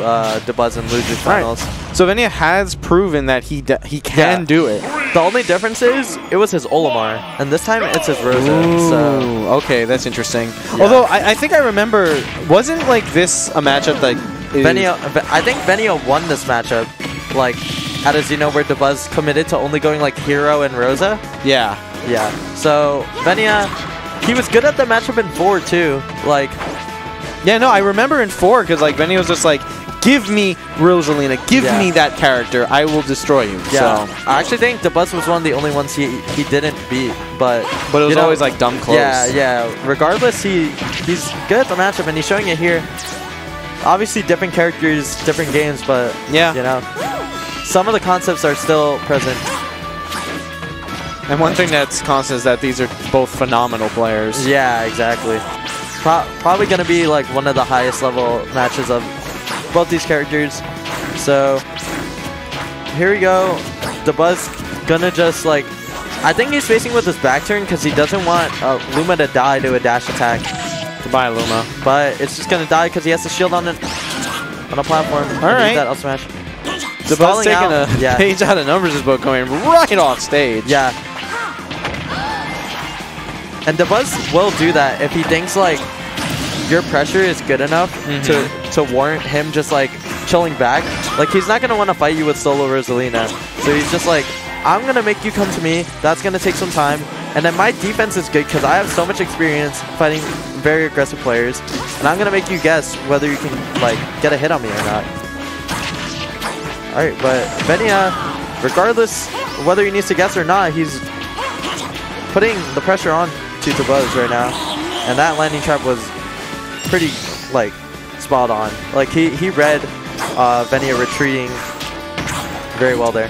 to uh, Dabuz and lose the finals. So Venia has proven that he he can Yeah. do it. The only difference is it was his Olimar, and this time it's his Rosa. So okay, that's interesting. Although I, I think I remember, wasn't like this a matchup that Venia, I think Venia won this matchup, like at a Xeno where Dabuz committed to only going like Hero and Rosa. Yeah. Yeah. So Venia, he was good at the matchup in four too. Like Yeah, no, I remember in four because like Venia was just like, "Give me Rosalina, give Yeah. me that character, I will destroy you." yeah, So, I actually think Dabuz was one of the only ones he he didn't beat, but but it was know, always like dumb close. Yeah, yeah. Regardless, he he's good at the matchup, and he's showing it here. Obviously, different characters, different games, but Yeah. you know, some of the concepts are still present. And one thing that's constant is that these are both phenomenal players. Yeah, exactly. Pro probably gonna be like one of the highest level matches of both these characters. So here we go. Dabuz gonna just like. I think he's facing with his back turn because he doesn't want uh, Luma to die to a dash attack. Goodbye, Luma. But it's just gonna die because he has the shield on it on a platform. All right. and use right. That up smash. Dabuz taking out. a Yeah. page out of Numbers' is book going right off stage. Yeah. And the Buzz will do that if he thinks like your pressure is good enough Mm-hmm. to to warrant him just like chilling back. Like he's not gonna want to fight you with solo Rosalina. So he's just like, I'm gonna make you come to me. That's gonna take some time. And then my defense is good because I have so much experience fighting very aggressive players. And I'm gonna make you guess whether you can like get a hit on me or not. Alright, but Venia, regardless whether he needs to guess or not, he's putting the pressure on to Dabuz right now. And that landing trap was pretty, like, spot on. Like, he, he read uh, Venia retreating very well there.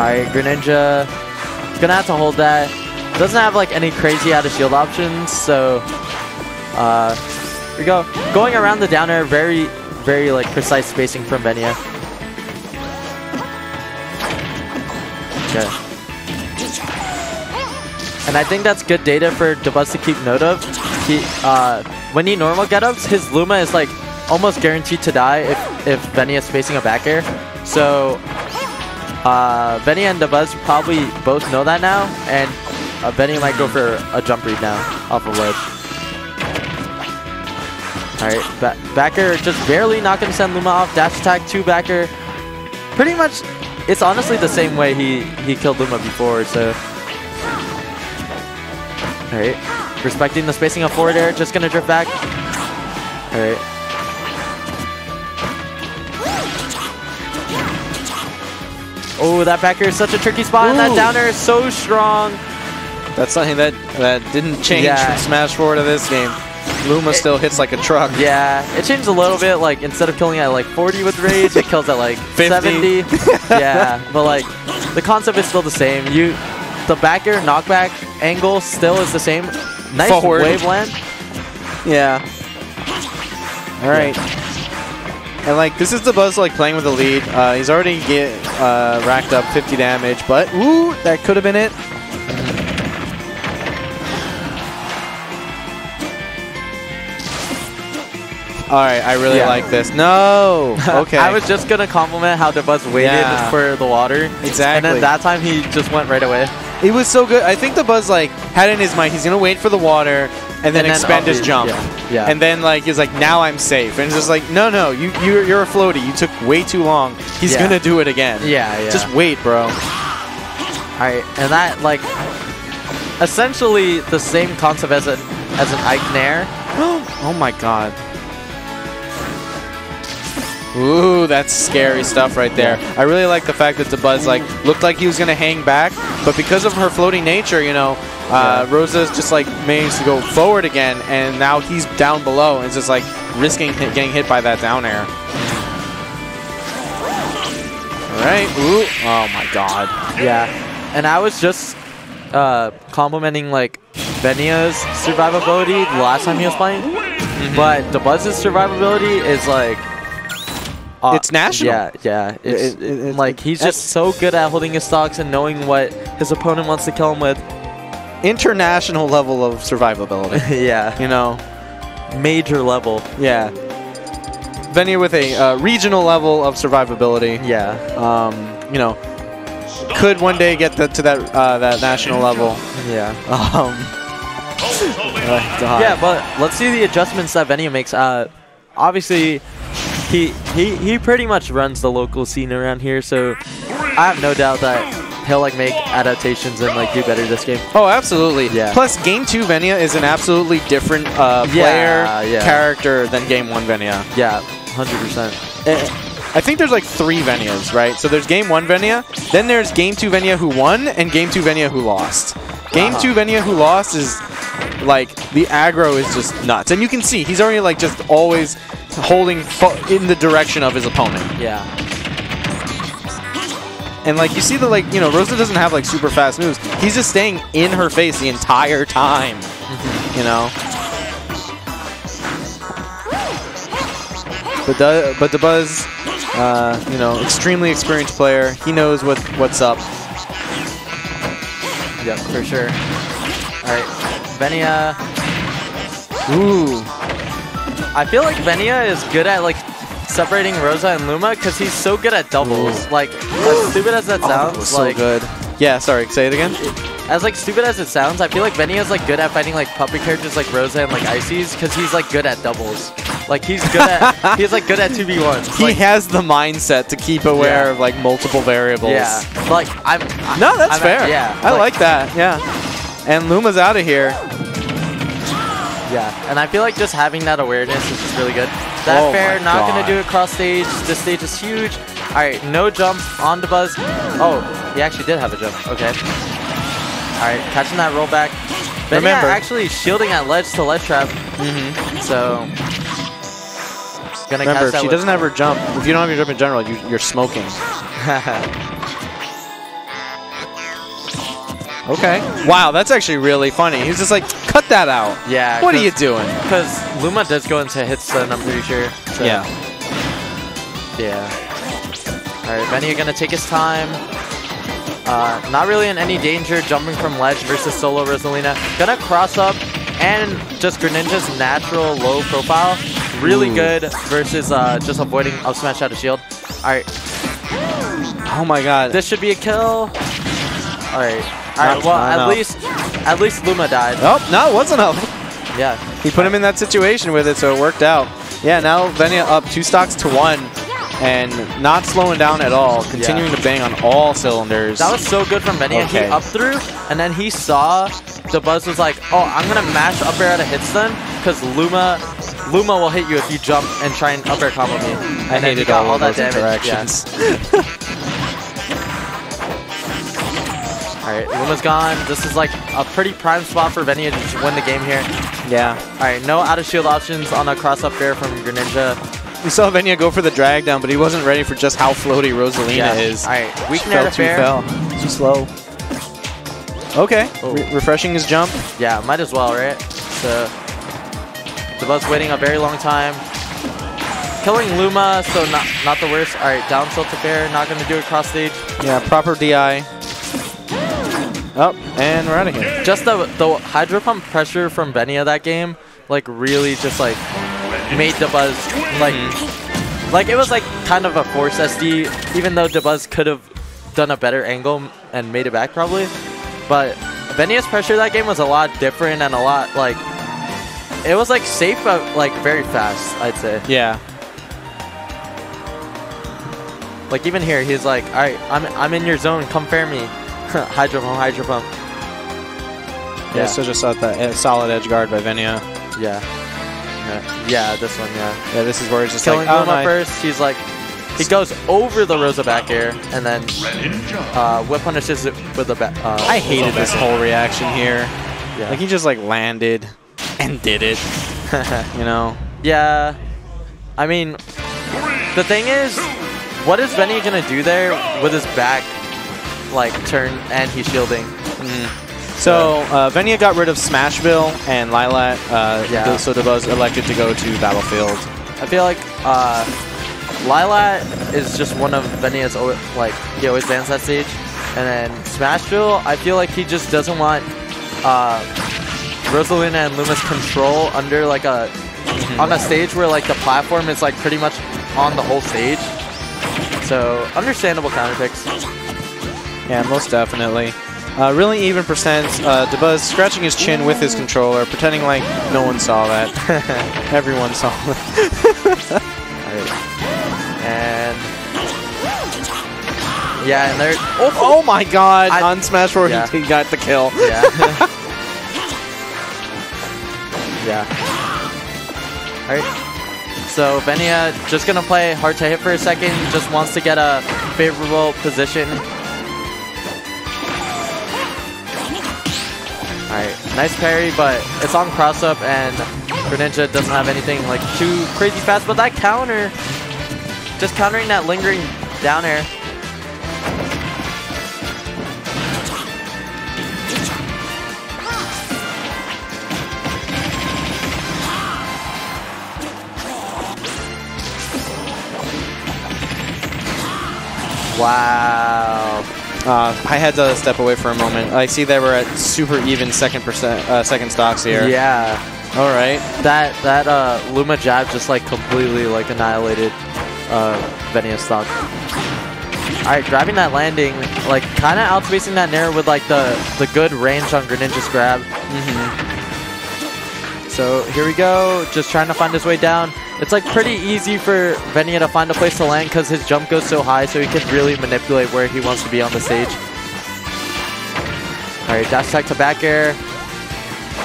Alright, Greninja gonna have to hold that. Doesn't have like any crazy out of shield options, so uh we go. Going around the down air, very, very like precise spacing from Venia. Okay. And I think that's good data for Dabuz to keep note of. He, uh, when he normal get-ups, his Luma is like almost guaranteed to die if, if Venia is facing a back air. So uh, Benny and Dabuz probably both know that now, and uh, Benny might go for a jump read now off a ledge. Alright, ba backer just barely not going to send Luma off. Dash attack to backer. Pretty much, it's honestly the same way he, he killed Luma before, so. Alright, respecting the spacing of forward air, just going to drift back. Alright. Oh, that backer is such a tricky spot, and that Ooh. downer is so strong. That's something that, that didn't change Yeah. from Smash 4 to this game. Luma It- still hits like a truck. Yeah, it changed a little bit. Like instead of killing at like 40 with rage, it kills at like 50. 70. yeah, but like the concept is still the same. You, the back air knockback angle still is the same. Nice Forward. wave land. Yeah. All right. And like this is Dabuz like playing with the lead. Uh, he's already get uh, racked up 50 damage, but ooh, that could have been it. All right, I really Yeah. like this. No. Okay. I was just gonna compliment how Dabuz waited Yeah. for the water. Exactly. And then that time he just went right away. It was so good. I think Dabuz like had in his mind he's gonna wait for the water and then And then expend his jump. yeah, yeah. And then like he's like, now I'm safe. And it's just like, no, no, you you're, you're a floaty. You took way too long. He's Yeah. gonna do it again. Yeah, yeah. Just wait, bro. Alright, and that like essentially the same concept as an as an Ike Nair. oh my god. Ooh, that's scary stuff right there. I really like the fact that Dabuz like looked like he was gonna hang back, but because of her floating nature, you know, uh, Rosa's just like managed to go forward again, and now he's down below and it's just like risking hit, getting hit by that down air. All right. Ooh. Oh my god. Yeah, and I was just uh, complimenting like Venia's survivability the last time he was playing, but Dabuz's survivability is like Uh, it's national. Yeah, yeah. It's, It- it- it- like he's just so good at holding his stocks and knowing what his opponent wants to kill him with. International level of survivability. yeah, you know, major level. yeah. Venia with a uh, regional level of survivability. Yeah, Um, you know, could one day get the, to that uh, that national level. yeah. Um, uh, Yeah, but let's see the adjustments that Venia makes. Uh, obviously, he he he pretty much runs the local scene around here, so I have no doubt that he'll like make adaptations and like do better this game. Oh, absolutely. Yeah. Plus, Game 2 Venia is an absolutely different uh, player, Yeah, yeah. character than Game 1 Venia. Yeah, hundred percent. Eh, I think there's like three Venias, right? So there's Game 1 Venia, then there's Game 2 Venia who won, and Game 2 Venia who lost. Game Uh-huh. 2 Venia who lost is like the aggro is just nuts. And you can see he's already like just always holding in the direction of his opponent. Yeah, And like you see the like, you know, Rosa doesn't have like super fast moves. He's just staying in her face the entire time. You know? But the but Dabuz, uh, you know, extremely experienced player. He knows what what's up. yep, for sure. All right, Venia. Ooh. I feel like Venia is good at like separating Rosa and Luma because he's so good at doubles. Ooh. Like as stupid as that oh, sounds, so like good. Yeah, sorry, say it again. as like stupid as it sounds, I feel like Venia is like good at fighting like puppet characters like Rosa and like Ices because he's like good at doubles. Like he's good at he's like good at two v ones. He Like, has the mindset to keep aware Yeah. of like multiple variables. yeah, like I'm. I, No, that's I'm- fair. Yeah, I like that. Yeah. And Luma's out of here. Yeah, and I feel like just having that awareness is just really good. That Oh fair, not God. gonna do it cross stage. This stage is huge. All right, no jump on Dabuz. Oh, he actually did have a jump. Okay. All right, catching that rollback. Venia Remember- actually shielding at ledge to ledge trap. Mm-hmm. So gonna Remember, if she doesn't have her jump, if you don't have your jump in general, you, you're smoking. Okay. Wow, that's actually really funny. He's just like, cut that out. yeah. What are you doing? Because Luma does go into hit stun, I'm pretty sure. So, Yeah. Yeah. All right, Benny gonna take his time. Uh, not really in any danger jumping from ledge versus solo Rosalina. Gonna cross up and just Greninja's natural low profile. Really Ooh. good versus uh, just avoiding up smash out of shield. All right, Oh my god. this should be a kill. All right. All right. Well, at least, at least Luma died. oh, no, it wasn't up. Yeah. He put him in that situation with it, so it worked out. Yeah, now Venia up two stocks to one and not slowing down at all, continuing to bang on all cylinders. That was so good from Benny. and He up through, and then he saw Dabuz was like, "Oh, I'm gonna mash up air at a hit stun because Luma, Luma will hit you if you jump and try and up air combo me." And I hated got all, that damage. Yeah. interactions. All right, Luma's gone. This is like a pretty prime spot for Venia to just win the game here. yeah. All right, no out of shield options on a cross up air from Greninja. We saw Venia go for the drag down, but he wasn't ready for just how floaty Rosalina Yeah. is. All right, She weaken air fell too fell. Too slow. Okay. Oh. Re- refreshing his jump. Yeah, might as well, right? So Dabuz waiting a very long time. Killing Luma, so not not the worst. All right, down tilt to fair, not gonna do it cross stage. Yeah, proper DI. Oh, and we're out of here. Just the the hydro pump pressure from Venia that game, like really just like made Dabuz like mm-hmm. like it was like kind of a force SD, even though Dabuz could have done a better angle and made it back probably. But Venia's pressure that game was a lot different and a lot like it was like safe but like very fast, I'd say. Yeah. Like even here, he's like, all right, I'm I'm in your zone, come fair me. Hydro pump, hydro pump. Yeah, Yeah. so just that uh, solid edge guard by Venia. Yeah. Yeah, yeah this one, yeah. Yeah, this is where it's just Killing like, oh, no. first, he's like, he goes over the Rosa back air and then uh, whip punishes it with the back. Uh, I hated this whole reaction here. yeah. Like he just like landed and did it. You know. yeah. I mean, the thing is, what is Benny gonna do there with his back, like turn and he's shielding? So uh, Venia got rid of Smashville and Lylat. Uh, Yeah. So Dabuz elected to go to Battlefield. I feel like uh, Lylat is just one of Venia's, like, he always bans that stage. And then Smashville, I feel like he just doesn't want uh, Rosalina and Luma's control under, like, a, on a stage where, like, the platform is, like, pretty much on the whole stage. So, understandable counter picks. Yeah, most definitely. Uh, really even percent. Uh, Dabuz scratching his chin with his controller, pretending like no one saw that. Everyone saw it. Alright. And... Yeah, and they're... Oh, oh my god! I- On Smash 4, Yeah. he, he got the kill. Yeah. yeah. Alright. So Venia just gonna play hard to hit for a second, just wants to get a favorable position. Nice parry, but it's on cross up and Greninja doesn't have anything like too crazy fast, but that counter, just countering that lingering down air. Wow. Uh, I had to step away for a moment. I see that we're at super even second percent, uh, second stocks here. Yeah. All right. That that uh, Luma jab just like completely like annihilated uh, Venia stock. All right, grabbing that landing, like kind of outspacing that Nair with like the the good range on Greninja's grab. Mm-hmm. So here we go, just trying to find his way down. It's like pretty easy for Venia to find a place to land because his jump goes so high, so he can really manipulate where he wants to be on the stage. All right, dash attack to back air.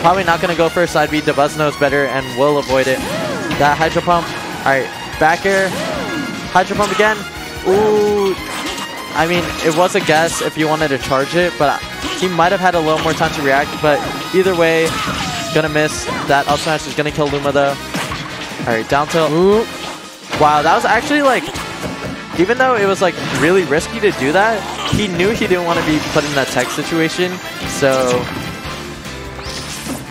Probably not going to go for a side B. Dabuz knows better and will avoid it. That Hydro Pump. All right, back air. Hydro Pump again. Ooh. I mean, it was a guess if you wanted to charge it, but he might have had a little more time to react. But either way, gonna miss. That up smash is gonna kill Luma though. All right, down tilt. Ooh. Wow, that was actually like, even though it was like really risky to do that, he knew he didn't want to be put in that tech situation. So,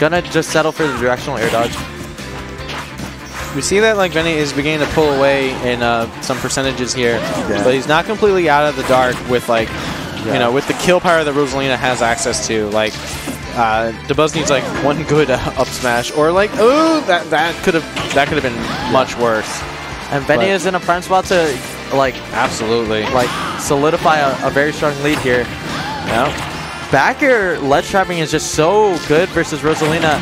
gonna just settle for the directional air dodge. We see that like Benny is beginning to pull away in uh, some percentages here, Yeah. but he's not completely out of the dark with like, Yeah. you know, with the kill power that Rosalina has access to. Like, uh, Dabuz needs like one good uh, up smash, or like, oh, that that could have that could have been much worse. And Benny is in a prime spot to like Absolutely. like solidify a, a very strong lead here. yeah. Back air ledge trapping is just so good versus Rosalina.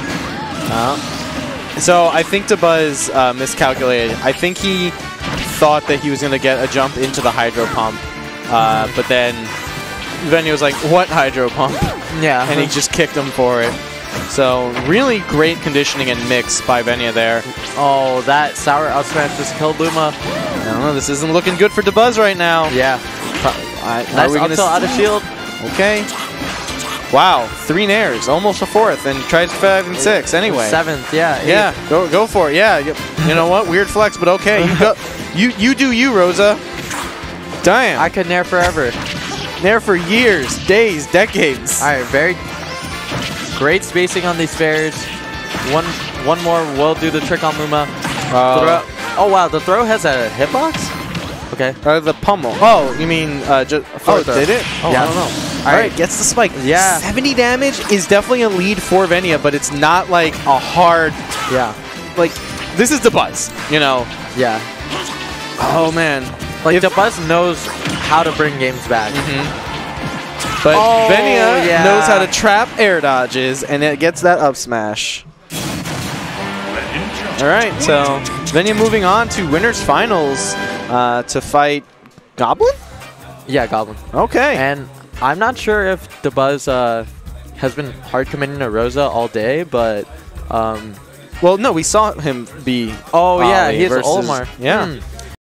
So I think Dabuz uh, miscalculated. I think he thought that he was going to get a jump into the hydro pump, uh, but then Venia was like, "What hydro pump?" Yeah, and he just kicked him for it. So really great conditioning and mix by Venia there. oh that sour out smash just killed Luma. I don't know. This isn't looking good for Dabuz right now. Yeah, I, are nice we gonna out of shield. Okay. Wow, three nairs, almost a fourth, and tries five and six. Anyway, Seventh, yeah, eighth. Yeah, go go for it. Yeah, you, you know what? Weird flex, but okay. You go. You you do you, Rosa. Damn. I could nair forever. There for years, days, decades. All right, very great spacing on these fairs. One one more will do the trick on Luma. Uh, oh wow, the throw has a hitbox. Okay. uh, the pummel. Oh, you mean uh, just Oh, did it? Oh, yeah. I don't know. All All right. right, gets the spike. Yeah. 70 damage is definitely a lead for Venia, but it's not like a hard Yeah. like. This is Dabuz, you know. Yeah. Oh man. Like If- Dabuz knows how to bring games back. But Oh, Venia yeah. knows how to trap air dodges, and it gets that up smash. All right, so Venia moving on to winners finals uh, to fight Goblin. Yeah, Goblin. Okay. And I'm not sure if Dabuz uh, has been hard committing to Rosa all day, but um, well, no, we saw him be. oh yeah, Ollie he has versus- Olimar. Yeah. Hmm.